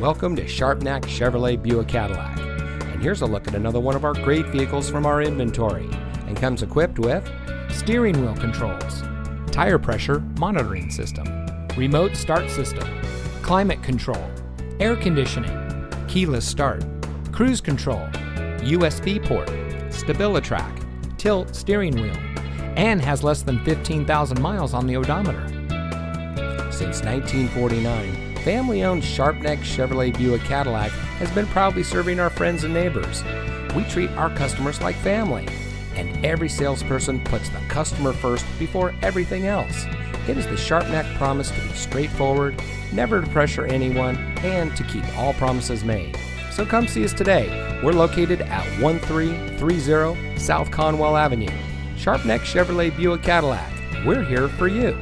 Welcome to Sharpnack Chevrolet Buick Cadillac. And here's a look at another one of our great vehicles from our inventory and comes equipped with steering wheel controls, tire pressure monitoring system, remote start system, climate control, air conditioning, keyless start, cruise control, USB port, StabiliTrak, tilt steering wheel, and has less than 15,000 miles on the odometer. Since 1949, family owned Sharpnack Chevrolet Buick Cadillac has been proudly serving our friends and neighbors. We treat our customers like family, and every salesperson puts the customer first before everything else. It is the Sharpnack promise to be straightforward, never to pressure anyone, and to keep all promises made. So come see us today. We're located at 1330 South Conwell Avenue. Sharpnack Chevrolet Buick Cadillac. We're here for you.